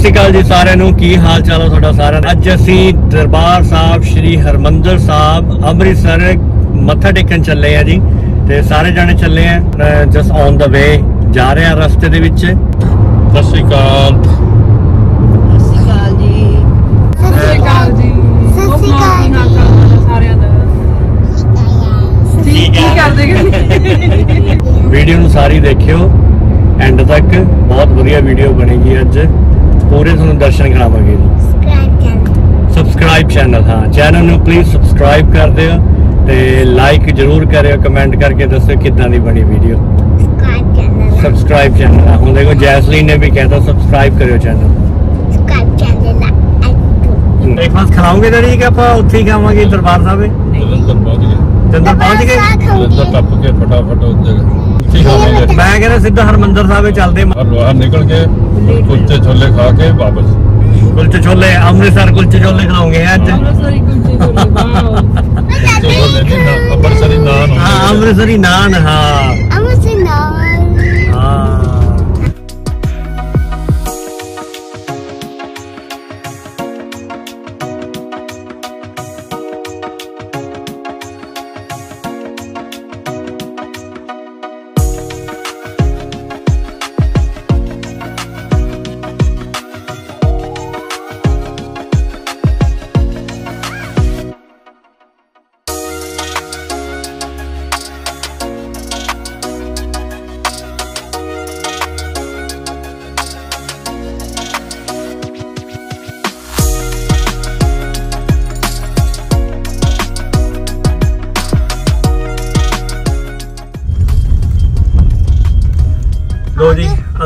ਸ਼੍ਰੀ ਅਕਾਲ ਜੀ ਸਾਰਿਆਂ ਨੂੰ। ਕੀ ਹਾਲ ਚਾਲ ਹੈ ਤੁਹਾਡਾ ਸਾਰਿਆਂ ਦਾ? ਅੱਜ ਅਸੀਂ ਦਰਬਾਰ ਸਾਹਿਬ ਸ੍ਰੀ ਹਰਮੰਦਰ ਸਾਹਿਬ ਅੰਮ੍ਰਿਤਸਰ ਮੱਥਾ ਟੇਕਣ ਚੱਲੇ ਆ ਜੀ ਤੇ ਸਾਰੇ ਜਾਣੇ ਚੱਲੇ ਆ ਜਸਟ ਔਨ ਦਾ ਵੇ ਜਾ ਰਹੇ ਆ ਰਸਤੇ ਦੇ ਵਿੱਚ। ਸਤਿ ਸ਼੍ਰੀ ਅਕਾਲ। ਸਤਿ ਸ਼੍ਰੀ ਅਕਾਲ ਜੀ। ਸਤਿ ਸ਼੍ਰੀ ਅਕਾਲ ਕੀ ਹਾਲ ਚਾਲ ਤੁਹਾਡਾ ਸਾਰਿਆਂ ਦਾ? ਠੀਕ ਕੀ ਹੈ। ਕਰਦੇ ਗਏ ਵੀਡੀਓ ਨੂੰ ਸਾਰੀ ਦੇਖਿਓ। ਐਂਡ ਤੱਕ ਬਹੁਤ ਵਧੀਆ ਵੀਡੀਓ ਬਣੇਗੀ ਅੱਜ। ਪੂਰੇ ਤੁਹਾਨੂੰ ਦਰਸ਼ਨ ਕਰਾਵਾਂਗੇ ਜੀ। ਸਬਸਕ੍ਰਾਈਬ ਚੈਨਲ ਹਾਂ। ਚੈਨਲ ਨੂੰ ਪਲੀਜ਼ ਸਬਸਕ੍ਰਾਈਬ ਕਰ ਦਿਓ ਤੇ ਲਾਈਕ ਜਰੂਰ ਕਰਿਓ ਕਮੈਂਟ ਕਰਕੇ ਦੱਸਿਓ ਕਿੱਦਾਂ ਦੀ ਬਣੀ ਵੀਡੀਓ ਸਬਸਕ੍ਰਾਈਬ ਚੈਨਲ ਹਾਂ। ਹੁਣ ਦੇਖੋ ਜੈਸਲੀਨ ਨੇ ਵੀ ਕਹਿਤਾ ਸਬਸਕ੍ਰਾਈਬ ਕਰਿਓ ਚੈਨਲ ਬ੍ਰੇਕਫਾਸਟ ਖਾਓਗੇ ਤਾਂ। ਠੀਕ ਹੈ ਆਪਾਂ ਉੱਥੇ ਹੀ ਖਾਵਾਂਗੇ ਦਰਬਾਰ ਸਾਹਿਬ। ਗਏ। ਜੰਦਰ ਪਹੁੰਚ ਗਏ? ਜਲੰਧਰ ਟੱਪ ਕੇ ਫਟਾਫਟ ਉੱਥੇ ਖਾਵਾਂਗੇ ਮੈਂ ਕਹਿੰਦਾ ਸਿੱਧਾ ਹਰਮੰਦਰ ਸਾਹਿਬ ਚੱਲਦੇ ਔਰ ਬਾਹਰ ਨਿਕਲ ਕੇ ਕੁਲਚੇ ਛੋਲੇ ਖਾ ਕੇ ਵਾਪਸ। ਕੁਲਚੇ ਛੋਲੇ ਅੰਮ੍ਰਿਤਸਰ ਕੁਲਚੇ ਛੋਲੇ ਖਾਓਗੇ ਅੱਜ। ਅੰਮ੍ਰਿਤਸਰੀ ਕੁਲਚੇ ਛੋਲੇ ਵਾਓ। ਕੁਲਚੇ ਛੋਲੇ ਨਹੀਂ ਨਾ ਅੰਮ੍ਰਿਤਸਰੀ ਨਾਨ ਹਾਂ ਅੰਮ੍ਰਿਤਸਰੀ ਨਾਨ ਹਾਂ।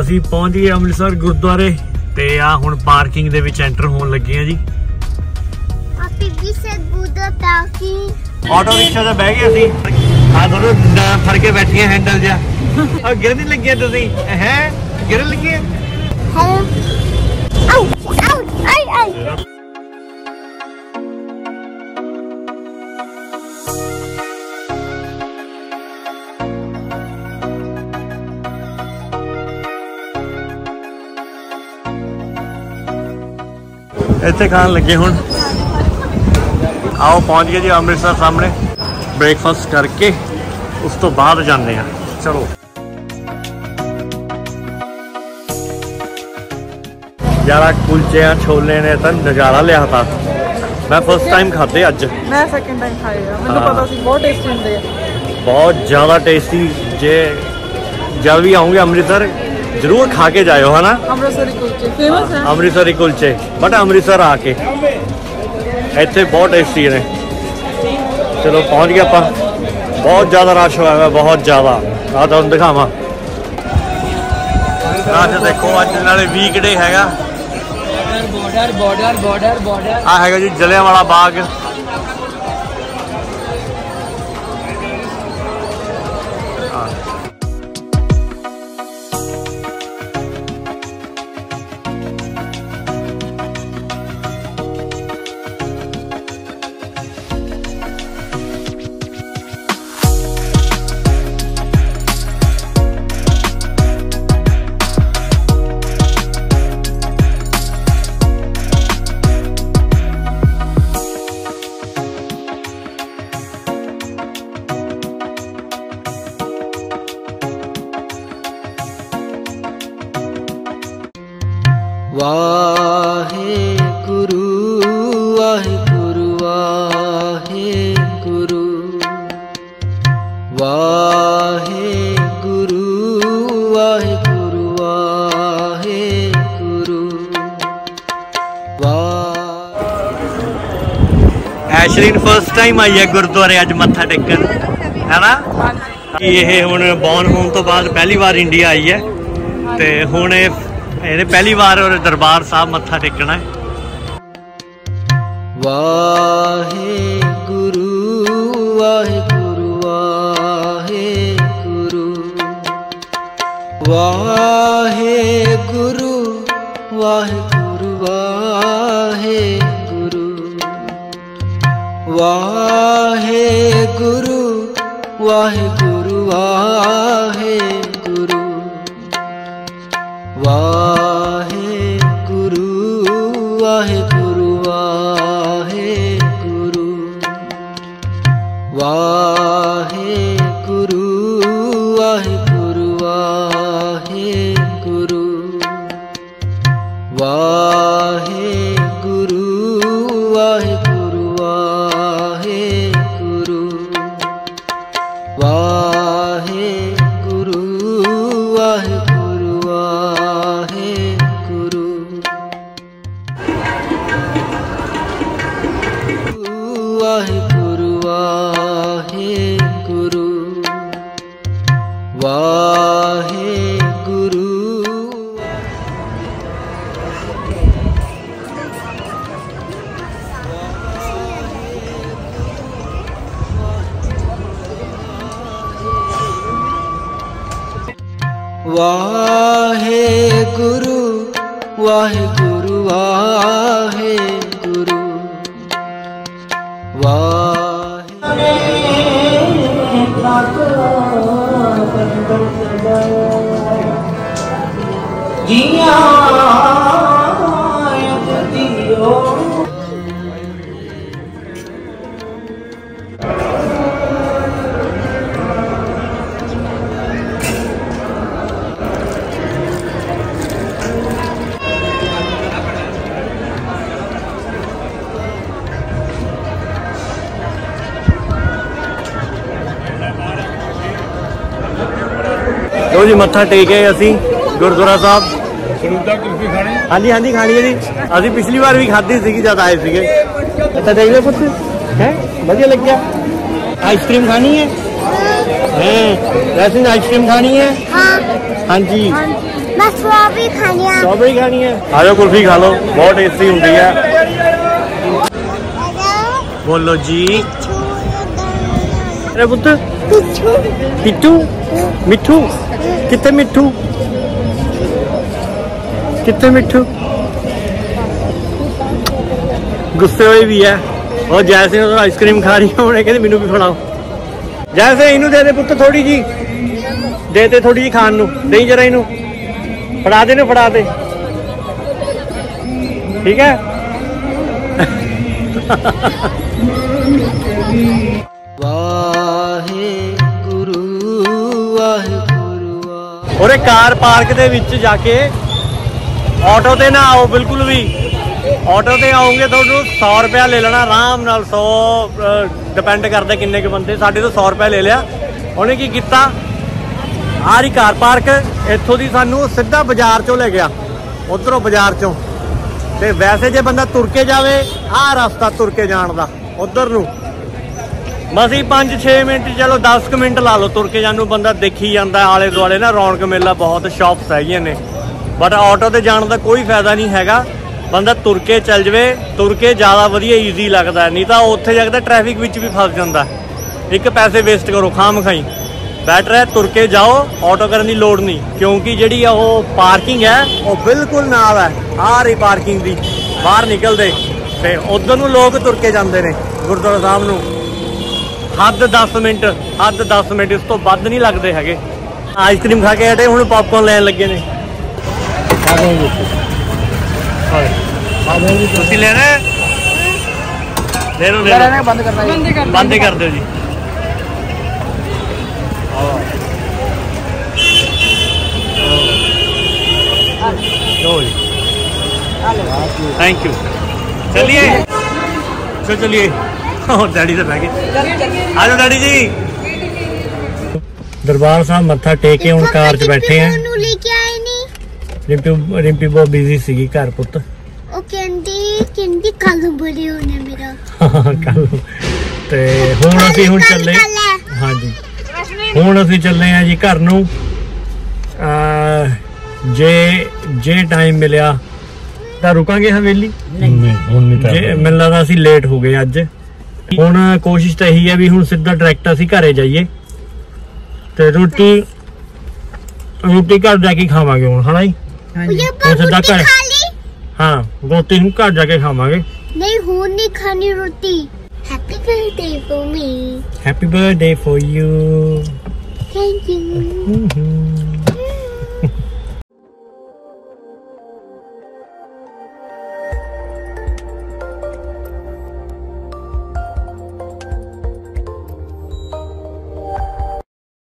ਅਸੀਂ ਪਹੁੰਚ ਗਏ ਅੰਮ੍ਰਿਤਸਰ ਗੁਰਦੁਆਰੇ ਤੇ ਆ ਹੁਣ ਪਾਰਕਿੰਗ ਦੇ ਵਿੱਚ ਐਂਟਰ ਹੋਣ ਲੱਗੇ ਆ ਜੀ ਆਟੋ ਰਿਕਸ਼ਾ 'ਤੇ ਬਹਿ ਗਏ ਅਸੀਂ। ਆ ਦੋਨੋਂ ਫੜ ਕੇ ਬੈਠੀਆਂ ਹੈਂਡਲ ਜਿਹਾ। ਆ ਗਿਰਨ ਨਹੀਂ ਲੱਗੀਆਂ ਤੁਸੀਂ। ਹੈ? ਗਿਰਨ ਲੱਗੀਆਂ? ਇੱਥੇ ਖਾਣ ਲੱਗੇ ਹੁਣ। ਆਓ ਪਹੁੰਚ ਗਏ ਜੀ ਅੰਮ੍ਰਿਤਸਰ ਸਾਹਮਣੇ। ਬ੍ਰੇਕਫਾਸਟ ਕਰਕੇ ਉਸ ਤੋਂ ਬਾਅਦ ਜਾਂਦੇ ਆ ਚਲੋ। ਯਾਰਾ ਕੁਲਚਿਆਂ ਛੋਲੇ ਨੇ ਤਾਂ ਨਜ਼ਾਰਾ ਲਿਆ ਤਾ। ਮੈਂ ਫਸਟ ਟਾਈਮ ਖਾਦੇ ਅੱਜ। ਮੈਂ ਸੈਕਿੰਡ ਟਾਈਮ ਖਾਏ ਆ। ਮੈਨੂੰ। ਪਤਾ ਸੀ ਬਹੁਤ ਟੇਸਟੀ ਹੁੰਦੇ ਆ। ਬਹੁਤ ਜ਼ਿਆਦਾ ਟੇਸਟੀ ਜੇ ਜਦ ਵੀ ਆਉਂਗੇ ਅੰਮ੍ਰਿਤਸਰ ਜ਼ਰੂਰ ਖਾ ਕੇ ਜਾਇਓ ਹਨਾ ਅੰਮ੍ਰਿਤਸਰੀ ਕੁਲਚੇ ਫੇਮਸ ਹੈ ਅੰਮ੍ਰਿਤਸਰੀ ਕੁਲਚੇ ਬਟ ਅੰਮ੍ਰਿਤਸਰ ਆ ਕੇ ਇੱਥੇ ਬਹੁਤ ਟੇਸਟੀ ਨੇ ਚਲੋ ਪਹੁੰਚ ਗਏ ਆਪਾਂ ਬਹੁਤ ਜ਼ਿਆਦਾ ਰਸ਼ ਹੋਇਆ ਹੈ ਬਹੁਤ ਜ਼ਿਆਦਾ ਆ ਤੁਹਾਨੂੰ ਦਿਖਾਵਾਂ ਅੱਜ ਦੇਖੋ ਅੱਜ ਨਾਲੇ ਵੀਕਡੇ ਹੈਗਾ ਬਾਰਡਰ ਬਾਰਡਰ ਬਾਰਡਰ ਬਾਰਡਰ ਆ ਹੈਗਾ ਜੀ ਜਲਿਆਂਵਾਲਾ ਬਾਗ ਵਾਹਿਗੁਰੂ ਵਾਹਿਗੁਰੂ ਵਾਹਿਗੁਰੂ। ਵਾਹਿਗੁਰੂ ਵਾਹਿਗੁਰੂ ਵਾਹਿਗੁਰੂ। ਵਾਹਿ ਐਸ਼ਲੀਨ ਫਸਟ ਟਾਈਮ ਆਈ ਹੈ ਗੁਰਦੁਆਰੇ ਅੱਜ ਮੱਥਾ ਟੇਕਣ ਹੈਨਾ? ਕਿ ਇਹ ਹੁਣ ਬੌਰਨ ਹੋਣ ਤੋਂ ਬਾਅਦ ਪਹਿਲੀ ਵਾਰ ਇੰਡੀਆ ਆਈ ਹੈ ਤੇ ਹੁਣ ਇਹ ਇਹਨੇ ਪਹਿਲੀ ਵਾਰ ਉਹ ਦਰਬਾਰ ਸਾਹਿਬ ਮੱਥਾ ਟੇਕਣਾ ਹੈ। ਵਾਹਿਗੁਰੂ ਵਾਹਿਗੁਰੂ ਵਾਹਿਗੁਰੂ ਵਾਹਿਗੁਰੂ ਵਾਹਿਗੁਰੂ। ਵਾਹਿਗੁਰੂ ਵਾਹਿਗੁਰੂ ਵਾਹਿਗੁਰੂ। ਵਾਹਿਗੁਰੂ ਵਾਹਿਗੁਰੂ lógico. ਵਾਹੇ ਗੁਰੂ ਵਾਹੇ ਗੁਰੂ ਵਾਹੇ ਗੁਰੂ ਵਾਹੇ ਗੁਰੂ ਵਾਹੇ ਵਾਹੇ 营养 जी मत्था टेक है असि गुरद्वारा साहब हाँ जी हाँ जी खानी है जी अभी पिछली बार भी खाधी थी जब आए थे अच्छा देख लो कुछ है वजिए लग आइसक्रीम खानी है वैसे आइसक्रीम खानी है हाँ जी स्ट्रॉबेरी खानी है आ जाओ कुल्फी खा लो बहुत टेस्टी होंगी है बोलो जी अरे पुत पिछू मिठू ਕਿੱਥੇ ਮਿੱਠੂ? ਕਿੱਥੇ ਮਿੱਠੂ? ਗੁੱਸੇ ਹੋਏ ਵੀ ਹੈ। ਉਹ ਜੈਸੇ ਉਹ ਆਈਸਕ੍ਰੀਮ ਖਾ ਰਹੀ ਹੋਣੇ ਕਹਿੰਦੇ ਮੈਨੂੰ ਵੀ ਫੜਾਓ ਜੈਸੇ, ਇਹਨੂੰ ਦੇ ਦੇ ਪੁੱਤ ਥੋੜੀ ਜੀ ਦੇ ਦੇ ਥੋੜੀ ਜੀ ਖਾਣ ਨੂੰ। ਦੇਈ ਜਰਾ ਇਹਨੂੰ। ਫੜਾ ਦੇ ਨੂੰ ਫੜਾ ਦੇ। ਠੀਕ ਹੈ? ਵਾਹਿ- ਕਾਰ ਪਾਰਕ ਦੇ ਵਿੱਚ ਜਾ ਕੇ ਆਟੋ ਤੇ ਨਾ ਆਓ, ਬਿਲਕੁਲ ਵੀ। ਆਟੋ ਤੇ ਆਉਂਗੇ ਤੁਹਾਨੂੰ 100 ਰੁਪਿਆ ਲੈ ਲੈਣਾ, ਆਰਾਮ ਨਾਲ 100 ਡਿਪੈਂਡ ਕਰਦਾ ਕਿੰਨੇ ਕੁ ਬੰਦੇ। ਸਾਡੇ ਤੋਂ 100 ਰੁਪਿਆ ਲੈ ਲਿਆ। ਉਹਨੇ ਕੀ ਕੀਤਾ? ਆਰੀ ਕਾਰ ਪਾਰਕ, ਇੱਥੋਂ ਦੀ ਸਾਨੂੰ ਸਿੱਧਾ ਬਾਜ਼ਾਰ ਚੋਂ ਲੈ ਗਿਆ। ਉਧਰੋਂ ਬਾਜ਼ਾਰ ਚੋਂ। ਤੇ ਵੈਸੇ ਜੇ ਬੰਦਾ ਤੁਰ ਕੇ ਜਾਵੇ, ਆਹ ਰਸਤਾ ਤੁਰ ਕੇ ਜਾਣ ਦਾ, ਉਧਰ ਨੂੰ। ਬਸ ਹੀ 5-6 ਮਿੰਟ, ਚਲੋ 10 ਕੁ ਮਿੰਟ ਲਾ ਲਓ, ਤੁਰ ਕੇ ਜਾਣ ਨੂੰ ਬੰਦਾ ਦੇਖੀ ਜਾਂਦਾ ਆਲੇ ਦੁਆਲੇ ਨਾ, ਰੌਣਕ ਮੇਲਾ ਬਹੁਤ ਸ਼ਾਪਸ ਹੈਗੀਆਂ ਨੇ। ਬਟ ਆਟੋ ਤੇ ਜਾਣ ਦਾ ਕੋਈ ਫਾਇਦਾ ਨਹੀਂ ਹੈਗਾ। ਬੰਦਾ ਤੁਰ ਕੇ ਚੱਲ ਜਵੇ, ਤੁਰ ਕੇ ਜ਼ਿਆਦਾ ਵਧੀਆ ਈਜ਼ੀ ਲੱਗਦਾ ਨਹੀਂ ਤਾਂ ਉੱਥੇ ਜਾ ਕੇ ਤਾਂ ਟ੍ਰੈਫਿਕ ਵਿੱਚ ਵੀ ਫਸ ਜਾਂਦਾ ਇੱਕ ਪੈਸੇ ਵੇਸਟ ਕਰੋ, ਖਾਮ ਖਾਈ। ਬੈਟਰ ਹੈ ਤੁਰ ਕੇ ਜਾਓ ਆਟੋ ਕਰਨ ਦੀ ਲੋੜ ਨਹੀਂ। ਕਿਉਂਕਿ ਜਿਹੜੀ ਆ ਉਹ ਪਾਰਕਿੰਗ ਹੈ, ਉਹ ਬਿਲਕੁਲ ਨਾਲ ਹੈ ਆ ਰਹੀ ਪਾਰਕਿੰਗ ਦੀ। ਬਾਹਰ ਨਿਕਲਦੇ, ਤੇ ਉਧਰ ਨੂੰ ਲੋਕ ਤੁਰ ਕੇ ਜਾਂਦੇ ਨੇ, ਗੁਰਦੁਆਰਾ ਸਾਹਿਬ ਨੂੰ। ਹੱਦ 10 ਮਿੰਟ ਹੱਦ 10 ਮਿੰਟ ਇਸ ਤੋਂ ਵੱਧ ਨਹੀਂ ਲੱਗਦੇ ਹੈਗੇ। ਆਈਸਕ੍ਰੀਮ ਖਾ ਕੇ ਹਟੇ ਹੁਣ ਪਾਪਕੌਰਨ ਲੈਣ ਲੱਗੇ ਨੇ। ਤੁਸੀਂ ਲੈਣਾ ਹੈ? ਲੈ ਲਓ ਲੈ ਲਓ। ਬੰਦ ਕਰਨਾ ਬੰਦ ਕਰ ਬੰਦ ਹੀ ਕਰ ਦਿਓ ਜੀ। ਲਓ ਜੀ। ਥੈਂਕ ਯੂ ਚਲਿए ਚਲੋ ਚਲਿए ਹੋਰ ਡੈਡੀ ਤਾਂ ਬਹਿ ਗਏ। ਆ ਜਾਓ ਡੈਡੀ ਜੀ। ਦਰਬਾਰ ਸਾਹਿਬ ਮੱਥਾ ਟੇਕ ਕੇ ਹੁਣ ਕਾਰ 'ਚ ਬੈਠੇ ਆ। ਨੂੰ ਲੈ ਕੇ ਆਏ ਨਹੀਂ ਰਿੰਪੀ ਰਿੰਪੀ ਬਹੁਤ ਬਿਜ਼ੀ ਸੀਗੀ ਘਰ ਪੁੱਤ। ਉਹ ਕਹਿੰਦੀ ਕਹਿੰਦੀ ਕੱਲ ਬੜੇ ਹੋਣੇ ਮੇਰਾ। ਕੱਲ। ਤੇ ਹੁਣ ਅਸੀਂ ਹੁਣ ਚੱਲੇ। ਹਾਂਜੀ। ਹੁਣ ਅਸੀਂ ਚੱਲੇ ਆ ਜੀ ਘਰ ਨੂੰ। ਆ ਜੇ ਜੇ ਟਾਈਮ ਮਿਲਿਆ ਤਾਂ ਰੁਕਾਂਗੇ ਹਵੇਲੀ? ਨਹੀਂ ਹੁਣ ਨਹੀਂ ਜੇ ਮੈਨੂੰ ਲੱਗਦਾ ਅਸੀਂ ਲੇਟ ਹੋ ਗਏ ਅੱਜ। ਹੁਣ ਕੋਸ਼ਿਸ਼ ਤਾਂ ਇਹੀ ਹੈ ਵੀ ਹੁਣ ਸਿੱਧਾ ਡਾਇਰੈਕਟ ਅਸੀਂ ਘਰੇ ਜਾਈਏ। ਤੇ ਰੋਟੀ ਰੋਟੀ ਘਰ ਜਾ ਕੇ ਖਾਵਾਂਗੇ ਹੁਣ ਹਨਾ ਜੀ? ਪਰ ਸਿੱਧਾ ਘਰ। ਖਾ ਲਈ। ਹਾਂ ਰੋਟੀ ਹੁਣ ਘਰ ਜਾ ਕੇ ਖਾਵਾਂਗੇ। ਨਹੀਂ ਹੁਣ ਨਹੀਂ ਖਾਣੀ ਰੋਟੀ। Happy birthday for me happy birthday for you thank you